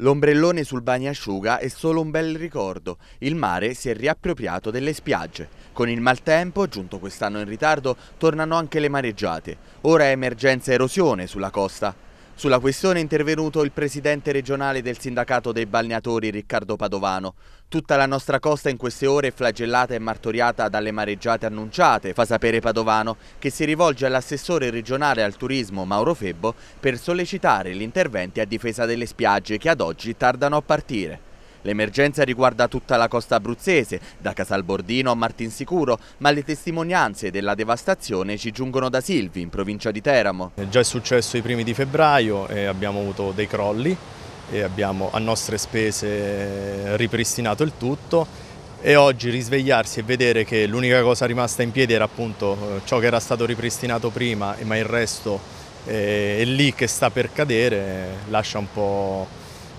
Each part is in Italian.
L'ombrellone sul bagnasciuga è solo un bel ricordo. Il mare si è riappropriato delle spiagge. Con il maltempo, giunto quest'anno in ritardo, tornano anche le mareggiate. Ora è emergenza erosione sulla costa. Sulla questione è intervenuto il presidente regionale del sindacato dei balneatori Riccardo Padovano. Tutta la nostra costa in queste ore è flagellata e martoriata dalle mareggiate annunciate, fa sapere Padovano, che si rivolge all'assessore regionale al turismo Mauro Febbo per sollecitare gli interventi a difesa delle spiagge che ad oggi tardano a partire. L'emergenza riguarda tutta la costa abruzzese, da Casalbordino a Martinsicuro, ma le testimonianze della devastazione ci giungono da Silvi, in provincia di Teramo. È già successo i primi di febbraio e abbiamo avuto dei crolli e abbiamo a nostre spese ripristinato il tutto e oggi risvegliarsi e vedere che l'unica cosa rimasta in piedi era appunto eh, ciò che era stato ripristinato prima, ma il resto è lì che sta per cadere, lascia un po'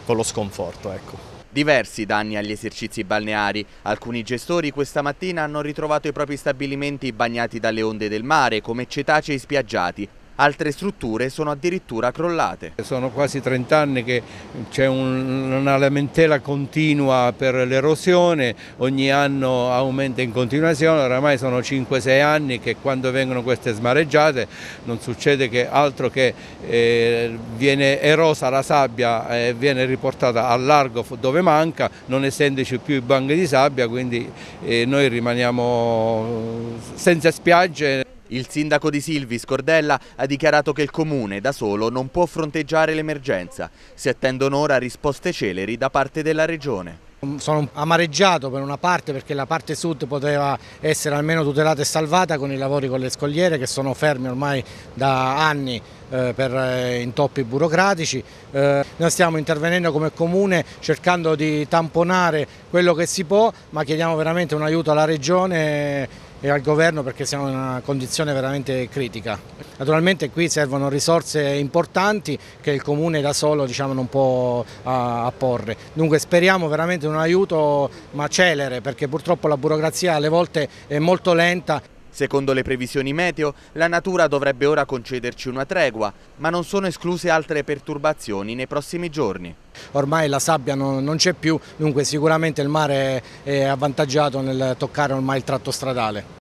con lo sconforto. Ecco. Diversi danni agli esercizi balneari. Alcuni gestori questa mattina hanno ritrovato i propri stabilimenti bagnati dalle onde del mare, come cetacei spiaggiati, altre strutture sono addirittura crollate. Sono quasi 30 anni che c'è un, una lamentela continua per l'erosione, ogni anno aumenta in continuazione, oramai sono 5-6 anni che quando vengono queste smareggiate non succede che altro che eh, viene erosa la sabbia e viene riportata al largo dove manca, non essendoci più i banchi di sabbia, quindi eh, noi rimaniamo senza spiagge. Il sindaco di Silvi, Scordella, ha dichiarato che il comune da solo non può fronteggiare l'emergenza. Si attendono ora risposte celeri da parte della regione. Sono amareggiato per una parte perché la parte sud poteva essere almeno tutelata e salvata con i lavori con le scogliere che sono fermi ormai da anni eh, per eh, intoppi burocratici. Eh, noi stiamo intervenendo come comune cercando di tamponare quello che si può ma chiediamo veramente un aiuto alla regione e al governo perché siamo in una condizione veramente critica. Naturalmente qui servono risorse importanti che il comune da solo diciamo, non può apporre. Dunque speriamo veramente un aiuto ma celere perché purtroppo la burocrazia alle volte è molto lenta. Secondo le previsioni meteo, la natura dovrebbe ora concederci una tregua, ma non sono escluse altre perturbazioni nei prossimi giorni. Ormai la sabbia non, c'è più, dunque sicuramente il mare è avvantaggiato nel toccare ormai il tratto stradale.